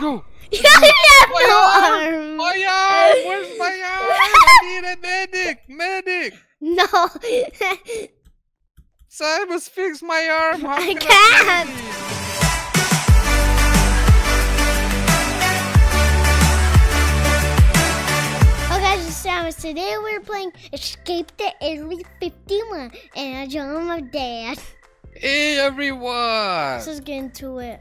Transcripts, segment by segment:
go. You have My no arm! arm. My arm! Where's my arm? I need a medic! Medic! No. Cybus, fix my arm! How I can can't. I? Oh guys, it's Samus. Today we're playing Escape the Area 51 and I join my dad. Hey everyone! Let's just get into it.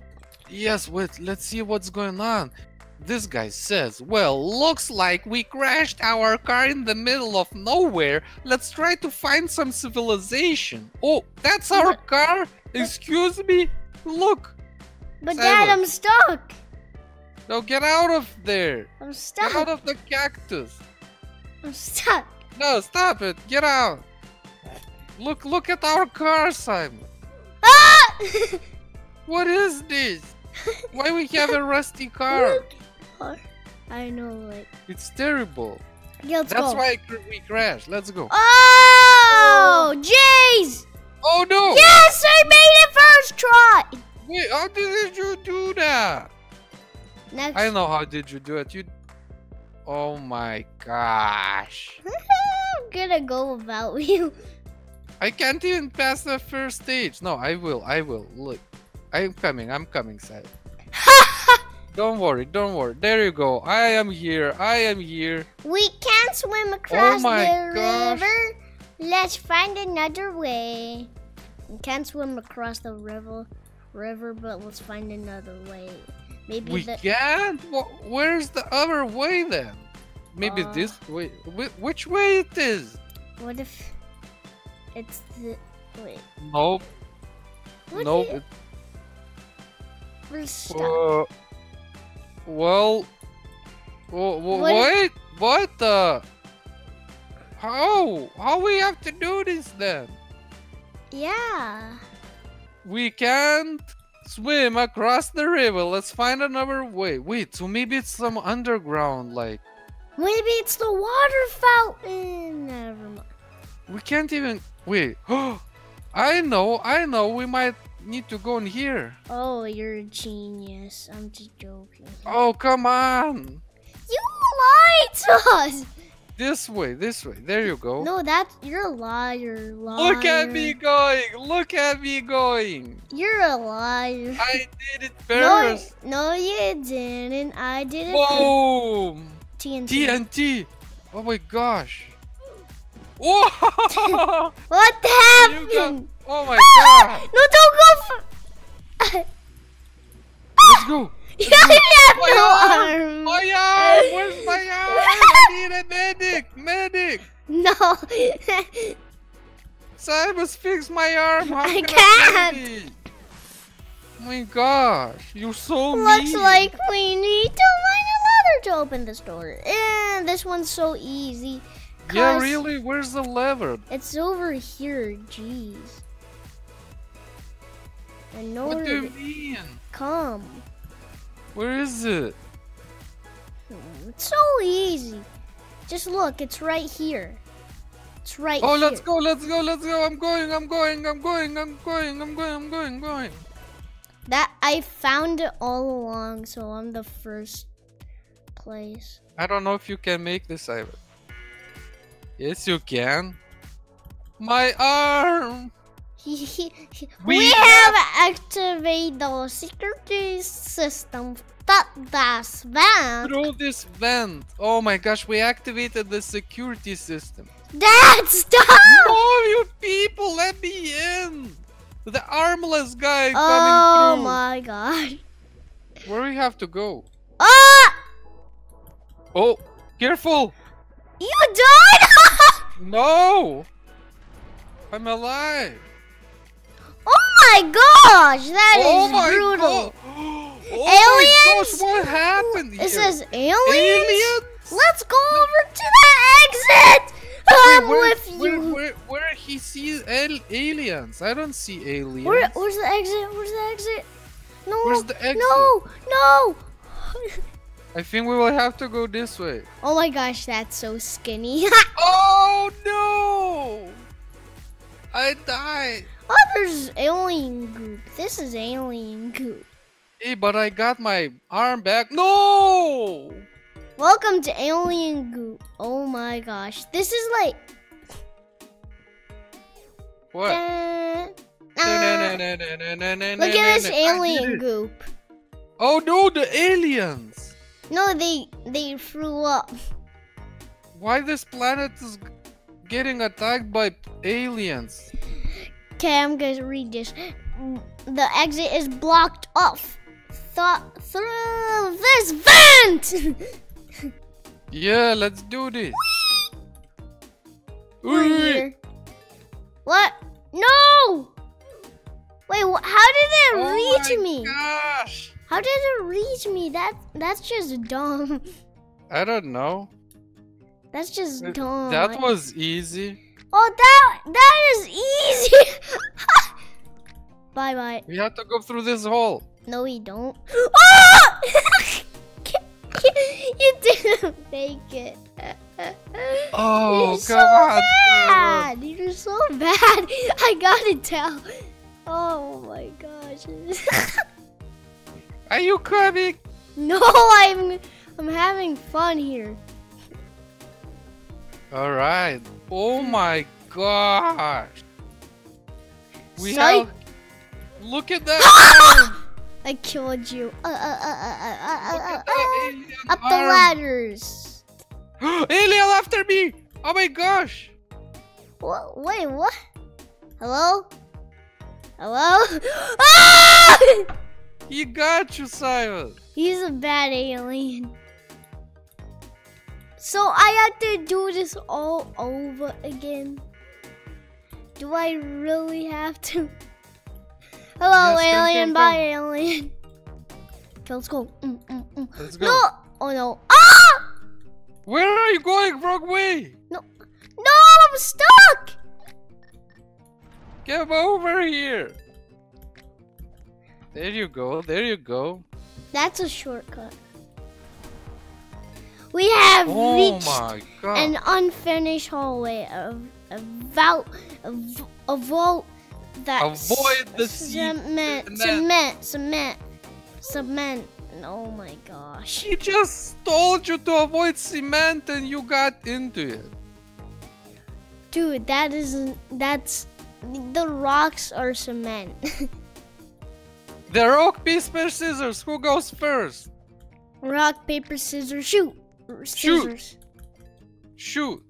Yes, wait, let's see what's going on. This guy says, Well, looks like we crashed our car in the middle of nowhere. Let's try to find some civilization. Oh, that's our But- car? Excuse me? Look! But dad, I'm stuck. No, get out of there! I'm Get out of the cactus! I'm stuck. No, stop it! Get out! Look, look at our car, Simon! Ah! What is this? Why we have a rusty car? I know, like. It's terrible. Yeah, let's That's go. why we crashed. Let's go. Oh, oh, jeez! Oh no! Yes, I made it first try. Wait, how did you do that? Next. I know how did you do it. You. Oh my gosh! I'm gonna go without you. I can't even pass the first stage. No, I will. I will. Look, I'm coming. I'm coming, Simon. Don't worry. Don't worry. There you go. I am here. I am here. we can't swim across my the gosh. river. Let's find another way. We can't swim across the river, river, but let's find another way. Maybe We the can't. Where's the other way then? Maybe Uh, this way. Which way it is? what if it's the wait? Nope. What nope. If it- stuck? Uh, well, w- w- What wait, what the? How? How we have to do this then? yeah. We can't swim across the river. Let's find another way. Wait, so maybe it's some underground, like Maybe it's the water fountain. Never mind. we can't even. Wait. I know, I know. We might need to go in here. Oh, you're a genius. I'm just joking. Oh, come on. You lied to us. This way, this way. There you go. No, that's you're a liar. liar. Look at me going. Look at me going. You're a liar. I did it No, first. no, you didn't. I did it. Boom! TNT. TNT. Oh my gosh. Whoa! What happened? Oh my god. No, don't go. Let's go. you have My no arm! arm. My arm! Where's my arm? I need a medic! Medic! No. Cybus, fix my arm! How I can can't. Oh my gosh, you're so Looks mean. like we need to find a lever to open this door. And this one's so easy. Yeah, really? Where's the lever? It's over here. Jeez. In What do you mean? come. Where is it? Hmm, It's so easy. Just look, it's right here. It's right here. Oh, here. let's go, let's go, let's go. I'm going, I'm going, I'm going, I'm going, I'm going, I'm going, going. That I found it all along, so I'm the first place. I don't know if you can make this, Ivan. Yes, you can. My arm! We, We have activated the security system that das van. Through this vent. Oh my gosh, we activated the security system. Dad, stop! No, you people, let me in! The armless guy oh coming through. Oh my god. Where do we have to go? Ah! Oh, careful! You died! No! I'm alive! Oh, oh my gosh, that is oh my brutal. Oh my Aliens? gosh, what happened here? It says aliens? aliens? Let's go over to the exit! Wait, I'm where, with where, you. where, where he sees al- aliens? I don't see aliens. Where, where's the exit? Where's the exit? No, Where's the exit? no, no. I think we will have to go this way. Oh my gosh, that's so skinny. Oh no! I died. Oh, there's alien goop. This is alien goop. Hey, but I got my arm back. No! Welcome to Alien Goop. Oh my gosh. This is like. What? Dun, uh, Look look at this alien goop. Oh no, the aliens! No, they they threw up. Why this planet is getting attacked by aliens? Okay, I'm gonna read this. The exit is blocked off. Th- through this vent. Yeah, let's do this. What? No! Wait, how did it Oh reach me? Gosh! How did it reach me? That that's just dumb. I don't know. That's just dumb. That was easy. Oh, that that is easy. bye bye. We have to go through this hole. No, we don't. Oh! you didn't make it. Oh, You're so come on. bad. You're so bad. I gotta tell. Oh my gosh. Are you coming? no, I'm I'm having fun here. All right. Oh my gosh. We Psych. have. Look at that. I killed you. Uh, uh, uh, Look at that alien up the arm. ladders. Alien after me! Oh my gosh! What? Wait, what? Hello? Hello? Ah! He got you, Simon. He's a bad alien. So I have to do this all over again. Do I really have to? Hello, Yes, alien. Bye, alien. Okay, let's go. Mm, mm, mm. Let's go. No! Oh no! Ah! Where are you going? Wrong way. No! I'm stuck. Come over here. There you go. There you go. That's a shortcut. We have Oh reached an unfinished hallway of a vault, a, a vault that Avoid the cement, cement. cement, cement. Oh my gosh! She just told you to avoid cement and you got into it. Dude, that isn't. That's the rocks are cement. The rock, paper, scissors. Who goes first? Rock, paper, scissors, shoot. Shoot. Scissors. Shoot.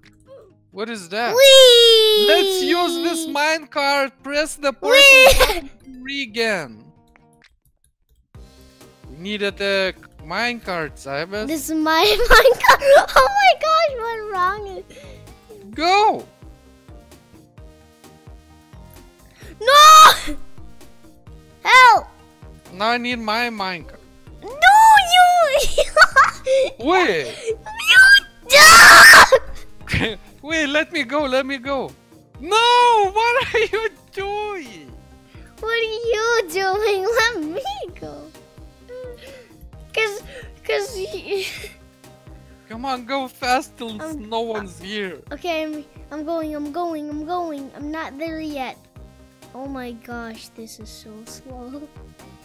What is that? Whee! Let's use this minecart. Press the purple button again. We needed a minecart, Simon. This is my Minecraft. Oh my gosh, what's wrong? Go! No! Help! Now I need my minecart. No, you! Wait! you Wait, let me go, let me go. No! What are you doing? What are you doing? Let me go. Cause, cause. You... Come on, go fast till Um, no one's here. Okay, I'm, I'm going. I'm going. I'm going. I'm not there yet. Oh my gosh, this is so slow.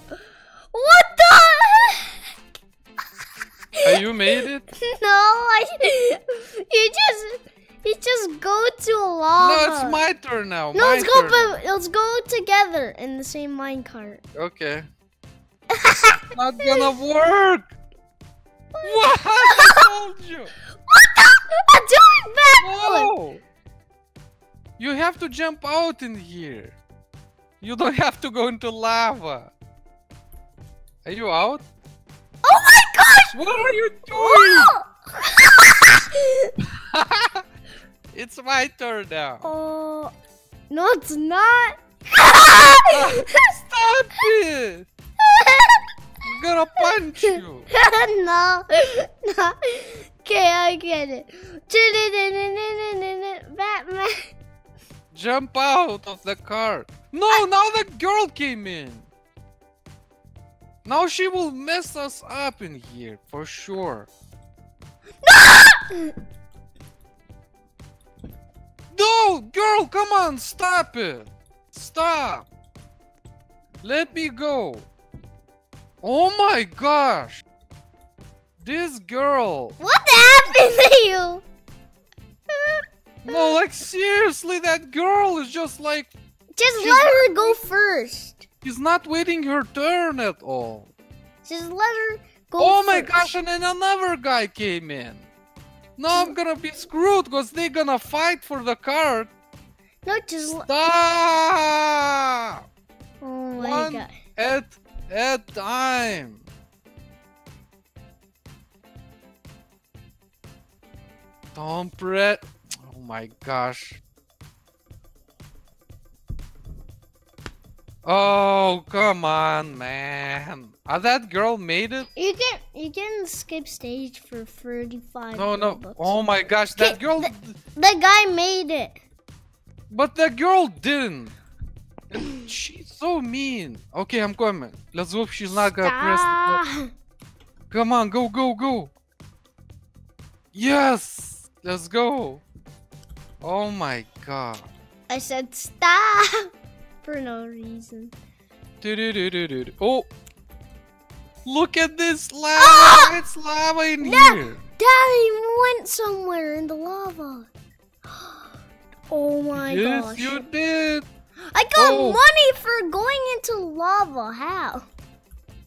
What Are you made it? No, I. You just. You just go to lava. No, it's my turn now. No, my let's go. turn. Let's go together in the same minecart. Okay. Not gonna work. What? I told you. What the? I'm doing backflip. No. You have to jump out in here. You don't have to go into lava. Are you out? Oh! What are you doing? It's my turn now. oh, no, it's not. Stop it! I'm gonna punch you. no, no. Okay, I get it. Batman. Jump out of the car. No, now the girl came in. Now she will mess us up in here for sure. No, girl, come on, stop it. Stop. Let me go. Oh my gosh! This girl! What happened to you? No, like seriously, that girl is just like Just let her go first. She's not waiting her turn at all. Just let her go oh my gosh, and then another guy came in. Now I'm gonna be screwed because they're gonna fight for the card. No, just Stop! Oh my One god. at a time. Don't pre- Oh my gosh. Oh, come on, man. Ah, that girl made it? You can you can skip stage for 35 No, no. Oh my gosh, that girl. The guy made it. But the girl didn't. She's so mean. Okay, I'm coming. Let's hope she's not gonna press. Stop. Come on, go, go, go. Yes, let's go. Oh my god. I said stop for no reason. Do-do-do-do-do. Oh, look at this lava. Ah! It's lava in No. here. Daddy went somewhere in the lava. Oh my yes, gosh. you did. I got Oh. money for going into lava. How?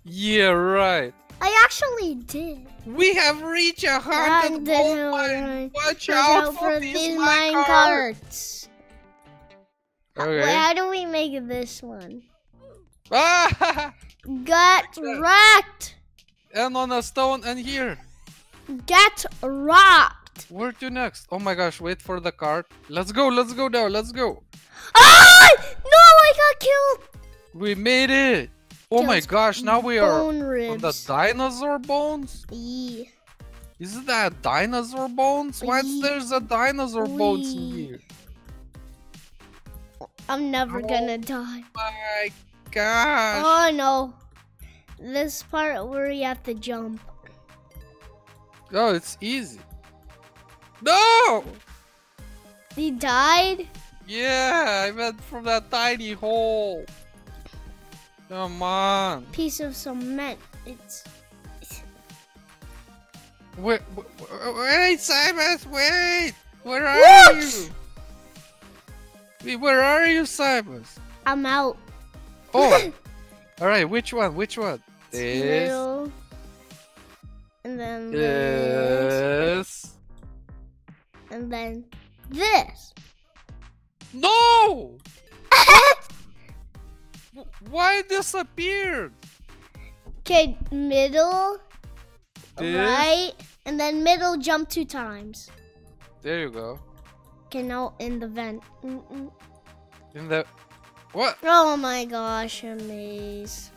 Yeah, right. I actually did. We have reached a haunted And gold mine. Watch Watch out out for for these these Okay. Wait, how do we make this one? Ah! Get wrecked! and on a stone and here. Get rocked! Where to next? Oh my gosh, wait for the cart. Let's go, let's go now, let's go. Ah! No, I got killed! We made it. Oh my gosh, now we are Bone on the dinosaur bones? Yeah. Is that dinosaur bones? Why Wee. there's a dinosaur bones in here? I'm never Oh. gonna die. My gosh. Oh no. This part where you have to jump. Oh, it's easy. No! He died? Yeah, I went from that tiny hole. Come on. Piece of cement. It's Wait, wait, wait, Simon, wait! Where are What? you? Wait, Where are you, Simon? I'm out. Oh, all right. Which one? Which one? This. Middle. And then this. This. And then this. No! Why disappeared? Okay, middle, This. right, and then middle jump two times. There you go. Okay, now in the vent. Mm-mm. In the. What? Oh my gosh, a maze.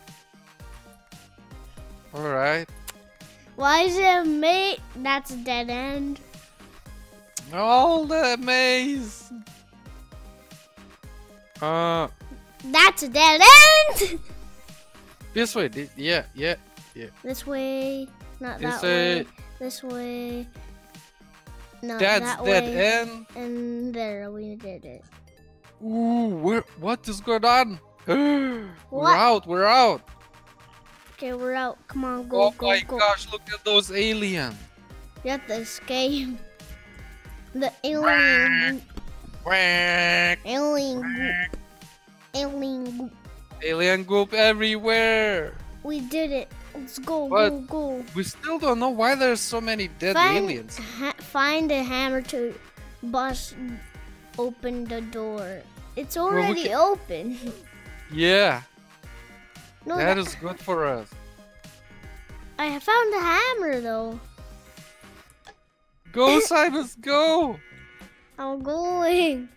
All right. Why is it a maze? That's a dead end. All the maze. Uh, That's a dead end. this way. This, yeah, yeah. this way, not This that way. way. This way. No, That's that dead way. end. And there, we did it. Ooh, where? What is going on? we're What? out. We're out. Okay, we're out. Come on, go, oh go, Oh my go. gosh! Look at those aliens. You have to escape. The alien, Quack, alien, group, alien. group. Alien goop everywhere. We did it. Let's go, What? go, go. We still don't know why there's so many dead Find, aliens. find a hammer to bust open the door. It's Well, we already can- open. Yeah, No, that that- is good for us. I found the hammer though. Go, Simons, go! I'm going.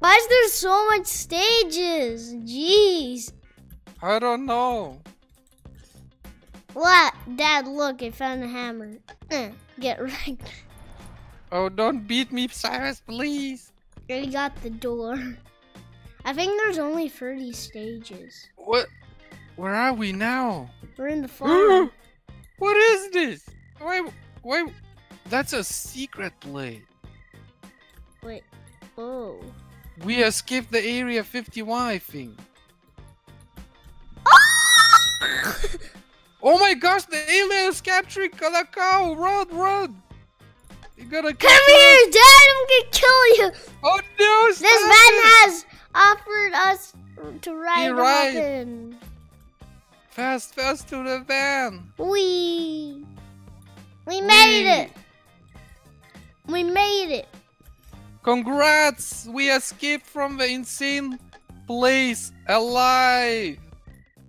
Why is there so much stages? Jeez. I don't know. What? Dad, look, I found the hammer. Eh, Get right. Oh, don't beat me, Cyrus, please. I got the door. I think there's only 30 stages. What? Where are we now? We're in the farm. what is this? Why? Why? That's a secret place. Wait. Oh. We escaped the Area 51, I think. Oh my gosh, the alien is capturing Kanako! Run, run! You gotta Come here, Dad. I'm gonna kill you. Oh no! This man it! has offered us to ride ride. up in. Fast, fast to the van! We we made Whee! it. We made it. Congrats! We escaped from the insane place alive!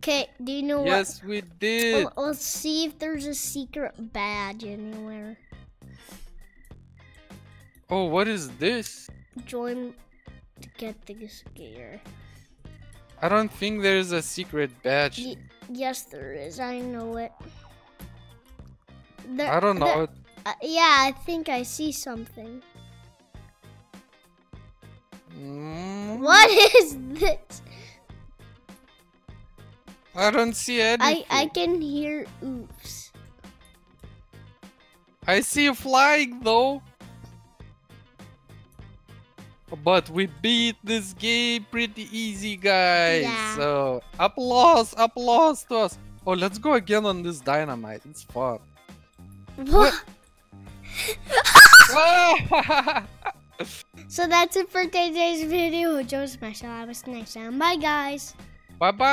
Okay, do you know what? Yes, we did! Well, let's see if there's a secret badge anywhere. Oh, what is this? Join to get this gear. I don't think there's a secret badge. Y- yes, there is. I know it. There, I don't know. uh, yeah, I think I see something. Mm, What is this? I don't see anything. I I can hear oops. I see you flying though. But we beat this game pretty easy, guys. Yeah. So applause, applause to us. Oh, let's go again on this dynamite. It's fun. What? So that's it for today's video. Joe Special. I was next time. Bye, guys. bye bye.